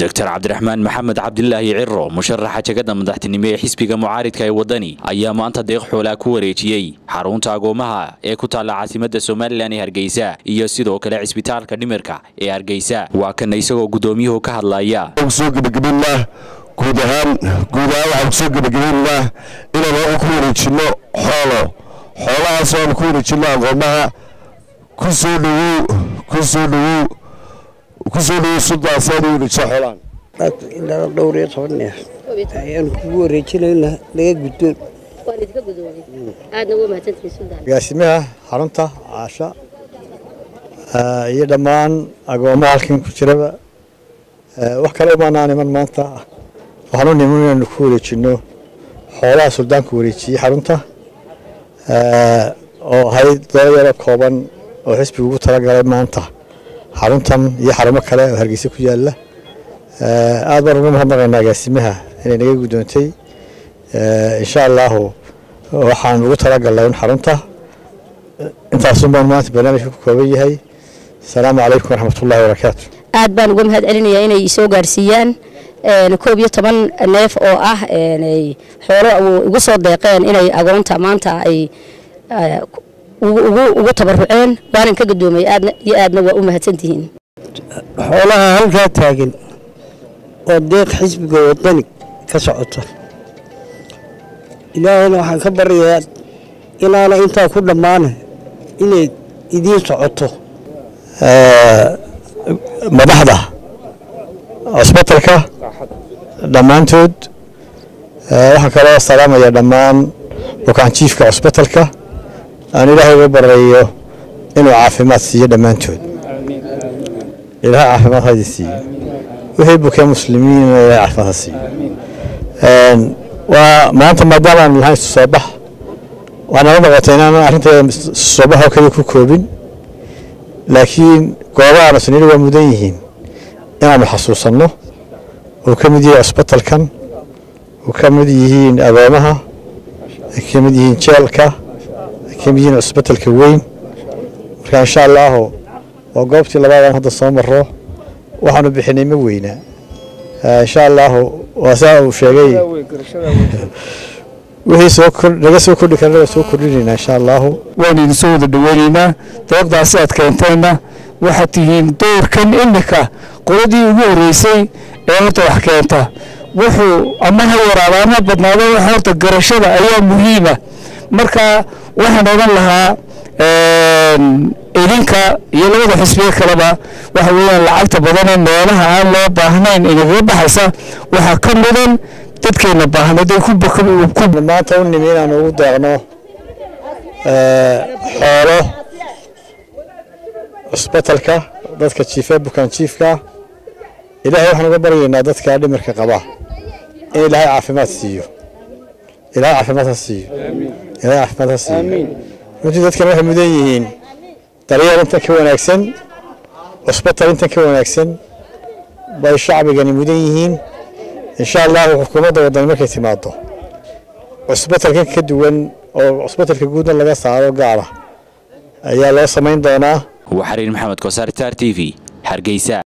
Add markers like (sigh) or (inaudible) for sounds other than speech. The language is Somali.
doctor cabdiraxmaan maxamed cabdilaahi ciro musharaxa jegada madaxtinimo ee xisbiga mucaaridka ee waddani ayaa maanta deeq xoolaa ku wareejiyey. Xarunta agoomaha ee ku taalla caasimadda somalilan ee hargeysa iyo sidoo kale cisbitaalka dhimirka ee hargeysa waa kana isagoo guddoomiyuhu ka hadlaya guud ahaan guud ahaan waxaan ku soo gebagabaynaa inaan ku wareejino xoolo. Xoolahaas aan ku wareejino agoomaha ku dhawow ku dhawow ku soo dhawow sudaas aad u wareejiso xoolaan ilaa dhowr iyo toban neef ayaan kugu wareejinayna laga guddoon waan idinka gudoomay aadna uga mahadsantihiin suldaan agaasimaha xarunta caasha iyo dhammaan agoomaha halkan ku jiraba wax kale umaanaan iman maanta waxaan u niman inaanu ku wareejino xoolaha suldaanku wareejiyey xarunta oo ahayd doola yaro kooban oo xisbiga ugu talagalay maanta xaruntan iyo xarumo kale oo hargeysa ku yaalla aad baan uga mahadnaqaynaa agaasimaha inay naga guddoontay insha allahu waxaan ugu talagalnay in xarunta. Intaasun baan maanta barnaamijka ku kooban yahay. Asalaamu calaykum waraxmatullahi wabarakaatu. Aad baan uga mahad celinayaa inay soo gaarsiiyaan koob iyo toban neef oo ah xoolo ugu soo deeqeen inay agoonta maanta ay ugu tabaruceen waanan ka gudoomay aadna iyo aadna waa u mahadsantihiin. Xoolaha halkaa taagan oo deeq xisbiga wadani ka socota ilaahayna waxaan ka baryayaa inaana intaa ku dhammaana inay idiin socoto. Madaxda cusbitalka dhammaantood. Waxaan kaloo salaamaya dhammaan bukaanjiifka cusbitalka aan ilaahay uga barayo inuu caafimaad siiyo dhammaantood. Ilaahay caafimaad hadi siiyo. Wixii bukee muslimiin ilaahay caafimaad ha siiyo. Waa maanta maadaama aan lahayn soo bax waa nala noqotay inaan arrinteeda soo bax oo kaliya ku koobin. Laakiin goobaha masniini waa mudan yihiin inaanu xasuusanno uu ka mid yahay cusbitalkan uu ka mid yihiin agoomaha ay ka mid yihiin jeelka mid yihiin cusbitalka weyn. Marka insha allaahu waa goobtii labaadaan hadda soo maro waxaanu bixinay ma weynaa insha allaahu waa saa uu sheegay. (laughs) Wixii soo naga soo kordhi karana waa soo kordhinaynaa insha allaahu waan idin soo wada dhaweynaynaa doobdaasi aad keenteenna waxaad tihiin doorkan imika qoladii ugu horreysay ee horta wax keenta. Wuxuu ama ha yaraada ama badnaado waxa horta garashada ayaa muhiima marka waxaan odhan lahaa idinka iyo labada xisbiga kaleba waxa weeyaan lacagta badanee meelaha aan loo baahnayn inagaga baxaysa waxaa ka mudan dadkeena baahnayd ay maanta u nimi inaanu ugu deeqno xoolo cusbitalka dadka jiifa bukaan jiifka ilaahay waxaan uga baryaynaa dadka dhimirka qaba. In ilaahay caafimaad siiyo. Ilaahay caafimaad ha siiyo ilaahay caafimaad ha siiyo runtii dadkan waxay mudan yihiin daryeel intan ka wanaagsan cusbital intan ka wanaagsan bay shacbigani mudan yihiin. Insha allahu xukuumadda wadani markay timaado cusbitalkan ka duwan oo cusbitalka guudna laga saaro gaara ayaa loo samayn doonaa. Waa xariir maxamed kosaar star t v hargeysa